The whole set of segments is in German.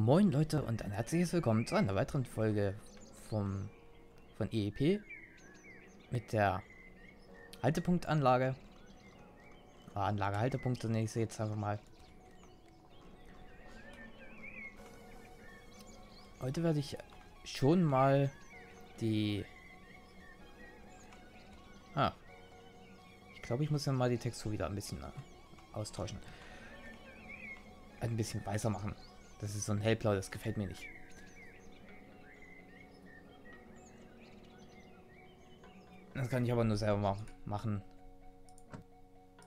Moin Leute und ein herzliches Willkommen zu einer weiteren Folge vom, von EEP mit der Haltepunktanlage. Ah, Anlage Haltepunkte nenne ich sie jetzt einfach mal. Heute werde ich schon mal die... Ah. Ich glaube, ich muss ja mal die Textur wieder ein bisschen austauschen. Ein bisschen weißer machen. Das ist so ein hellblau, das gefällt mir nicht. Das kann ich aber nur selber machen.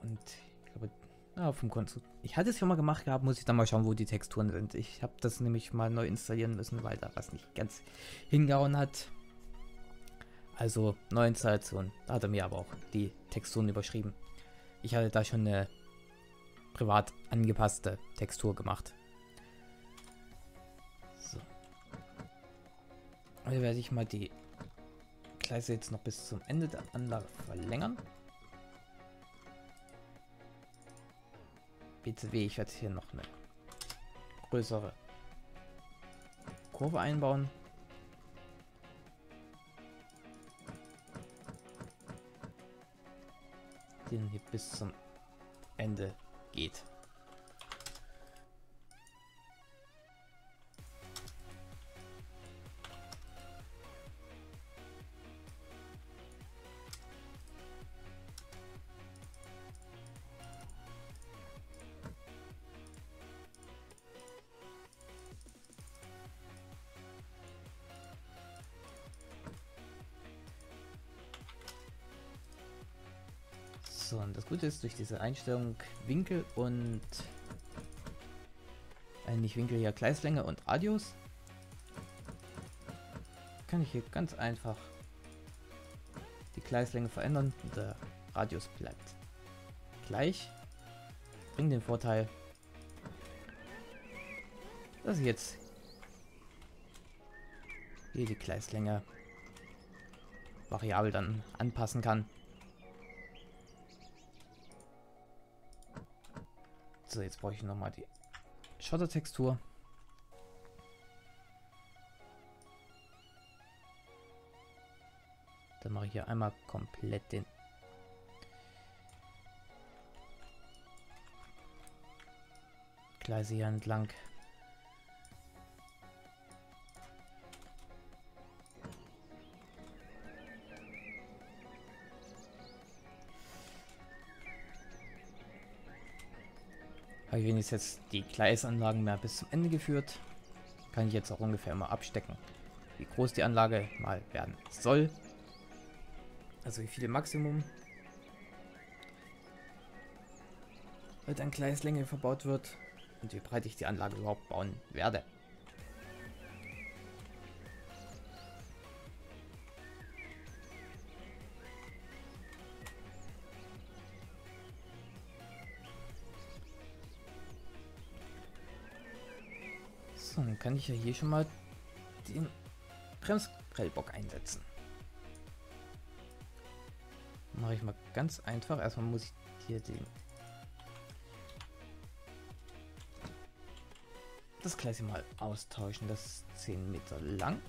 Und ich glaube, ja, vom Konto. Ich hatte es schon mal gemacht gehabt, muss ich dann mal schauen, wo die Texturen sind. Ich habe das nämlich mal neu installieren müssen, weil da was nicht ganz hingehauen hat. Also Neuinstallation. Da hat er mir aber auch die Texturen überschrieben. Ich hatte da schon eine privat angepasste Textur gemacht. Hier werde ich mal die Gleise jetzt noch bis zum Ende der Anlage verlängern. BCW, ich werde hier noch eine größere Kurve einbauen. Den hier bis zum Ende geht. So, und das Gute ist, durch diese Einstellung Winkel und äh, nicht Winkel, ja Gleislänge und Radius kann ich hier ganz einfach die Gleislänge verändern und der Radius bleibt gleich. Bringt den Vorteil, dass ich jetzt hier die Gleislänge variabel dann anpassen kann. So, jetzt brauche ich nochmal die Schottertextur. Dann mache ich hier einmal komplett den Gleise hier entlang. Habe ich wenigstens jetzt die Gleisanlagen mehr bis zum Ende geführt. Kann ich jetzt auch ungefähr mal abstecken, wie groß die Anlage mal werden soll. Also wie viel Maximum halt an Gleislänge verbaut wird und wie breit ich die Anlage überhaupt bauen werde. So, dann kann ich ja hier schon mal den Bremsprellbock einsetzen. Mache ich mal ganz einfach. Erstmal muss ich hier den das Gleis mal austauschen. Das ist 10 Meter lang.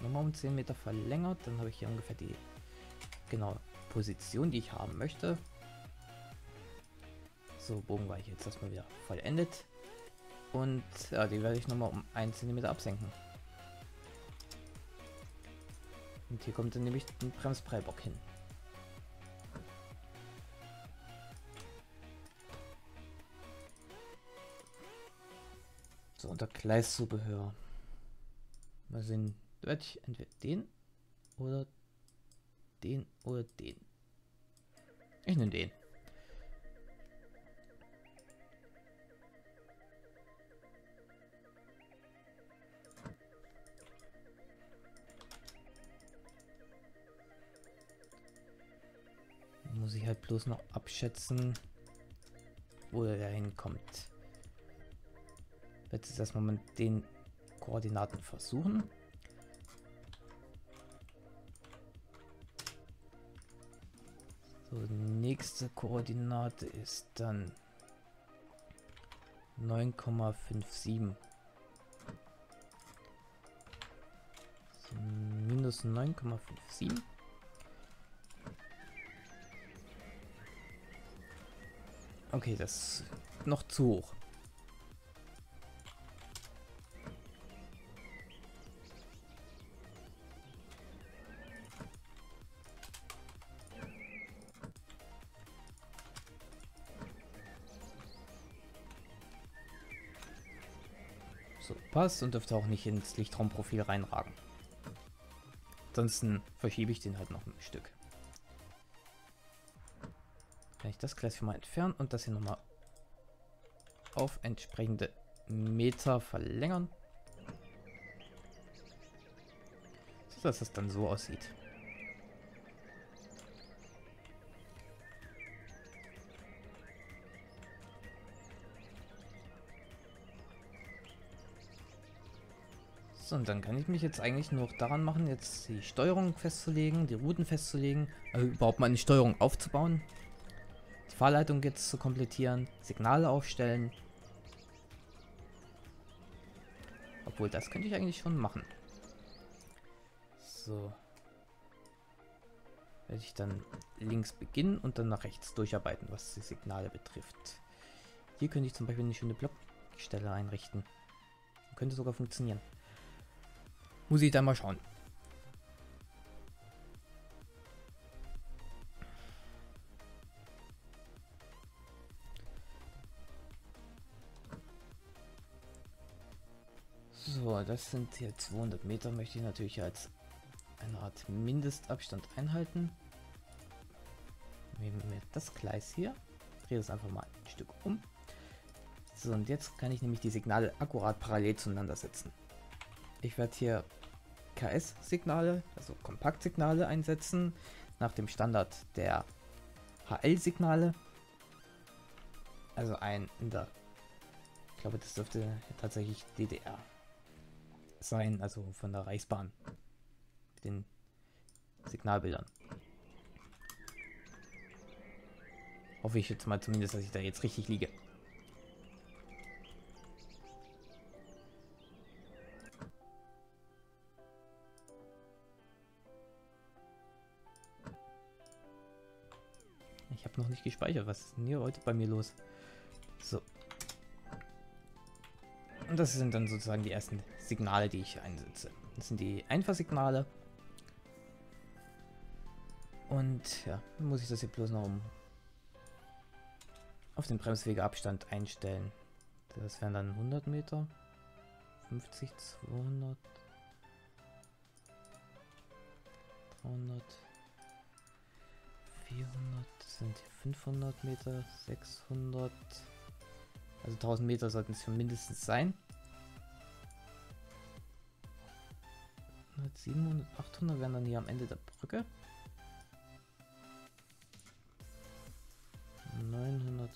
Nochmal um 10 Meter verlängert. Dann habe ich hier ungefähr die genaue Position, die ich haben möchte. So, Bogen war ich jetzt erstmal wieder vollendet. Und ja, die werde ich nochmal um 1 cm absenken. Und hier kommt dann nämlich ein Bremsprellbock hin. So, unter Gleiszubehör. Mal sehen, werde ich entweder den oder den oder den. Ich nehme den. Muss ich halt bloß noch abschätzen, wo er hinkommt. Jetzt erstmal mit den Koordinaten versuchen. So, nächste Koordinate ist dann 9,57. Minus 9,57. Okay, das ist noch zu hoch. So, passt und dürfte auch nicht ins Lichtraumprofil reinragen. Ansonsten verschiebe ich den halt noch ein Stück. Kann ich das gleich mal entfernen und das hier nochmal auf entsprechende Meter verlängern. So dass es dann so aussieht. So, und dann kann ich mich jetzt eigentlich nur daran machen, jetzt die Steuerung festzulegen, die Routen festzulegen, also überhaupt mal eine Steuerung aufzubauen. Fahrleitung jetzt zu komplettieren, Signale aufstellen. Obwohl, das könnte ich eigentlich schon machen. So. Werde ich dann links beginnen und dann nach rechts durcharbeiten, was die Signale betrifft. Hier könnte ich zum Beispiel eine schöne Blockstelle einrichten. Könnte sogar funktionieren. Muss ich dann mal schauen. Das sind jetzt 200 Meter, möchte ich natürlich als eine Art Mindestabstand einhalten. Nehmen wir das Gleis hier, drehe das einfach mal ein Stück um. So, und jetzt kann ich nämlich die Signale akkurat parallel zueinander setzen. Ich werde hier KS-Signale, also Kompaktsignale einsetzen, nach dem Standard der HL-Signale. Also ein in der, ich glaube, das dürfte tatsächlich DDR sein, also von der Reichsbahn. Mit den Signalbildern. Hoffe ich jetzt mal zumindest, dass ich da jetzt richtig liege. noch nicht gespeichert. Was ist denn hier heute bei mir los? Und das sind dann sozusagen die ersten Signale, die ich einsetze. Das sind die Einfahrsignale. Und ja, muss ich das hier bloß noch um auf den Bremswegeabstand einstellen. Das wären dann 100 Meter. 50, 200, 300, 400 sind 500 Meter, 600, also 1000 Meter sollten es mindestens sein. 700, 800 wären dann hier am Ende der Brücke. 900,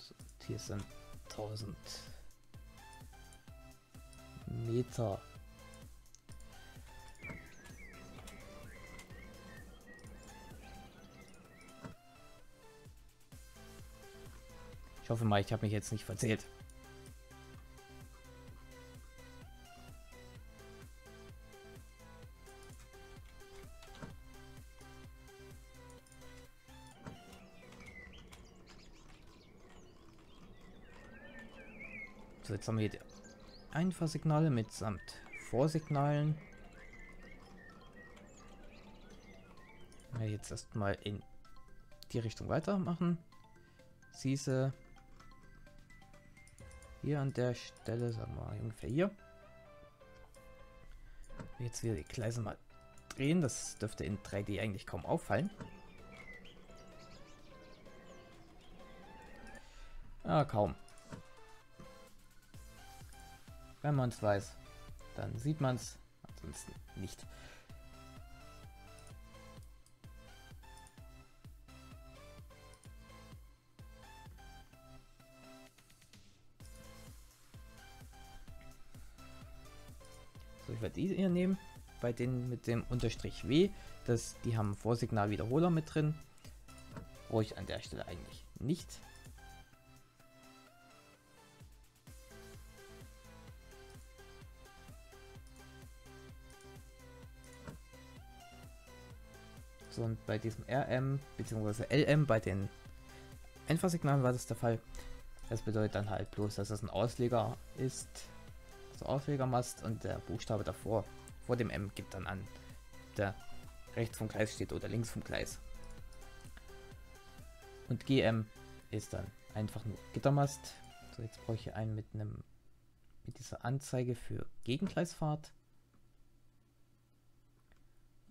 hier sind 1000 Meter. hoffe mal, ich habe mich jetzt nicht verzählt. So, jetzt haben wir hier Einfahrsignale mitsamt Vorsignalen. Jetzt erstmal in die Richtung weitermachen. Siehste, hier an der Stelle, sagen wir mal ungefähr hier. Jetzt wieder die Gleise mal drehen. Das dürfte in 3D eigentlich kaum auffallen. Ah, kaum. Wenn man es weiß, dann sieht man es, ansonsten nicht. ich werde die hier nehmen. Bei denen mit dem Unterstrich W, das, die haben Vorsignal-Wiederholer mit drin. Ich an der Stelle eigentlich nicht. So, und bei diesem RM bzw. LM, bei den Einfachsignalen war das der Fall. Das bedeutet dann halt bloß, dass es ein Ausleger ist, also Auslegermast und der Buchstabe davor, vor dem M, gibt dann an, der rechts vom Gleis steht oder links vom Gleis. Und GM ist dann einfach nur Gittermast. So, jetzt brauche ich einen mit einem mit dieser Anzeige für Gegengleisfahrt.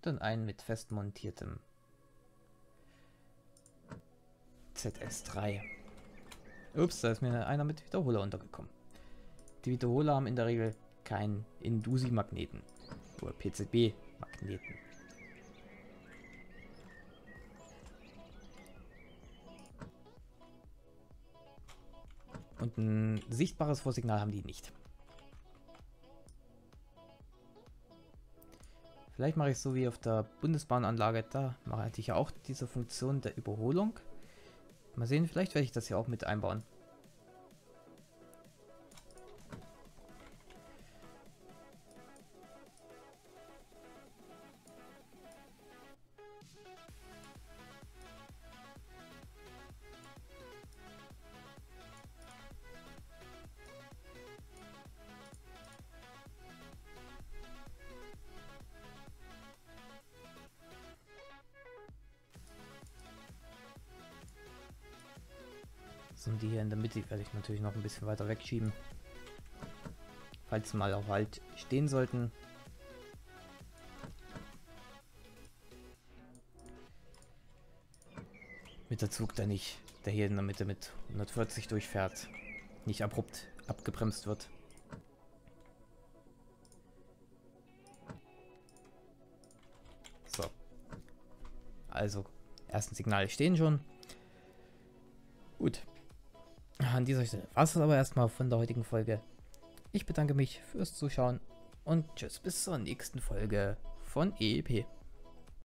Und dann einen mit fest montiertem ZS3. Ups, da ist mir einer mit Wiederholer untergekommen. Die Wiederholer haben in der Regel keinen Indusi-Magneten oder PCB-Magneten. Und ein sichtbares Vorsignal haben die nicht. Vielleicht mache ich es so wie auf der Bundesbahnanlage. Da mache ich ja auch diese Funktion der Überholung. Mal sehen, vielleicht werde ich das hier auch mit einbauen. So, und die hier in der Mitte werde ich natürlich noch ein bisschen weiter wegschieben. Falls mal auch halt stehen sollten. Mit der Zug, der nicht, der hier in der Mitte mit 140 durchfährt, nicht abrupt abgebremst wird. So. Also, ersten Signale stehen schon. Gut. An dieser Stelle war es aber erstmal von der heutigen Folge. Ich bedanke mich fürs Zuschauen und tschüss bis zur nächsten Folge von EEP.